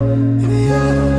Yeah.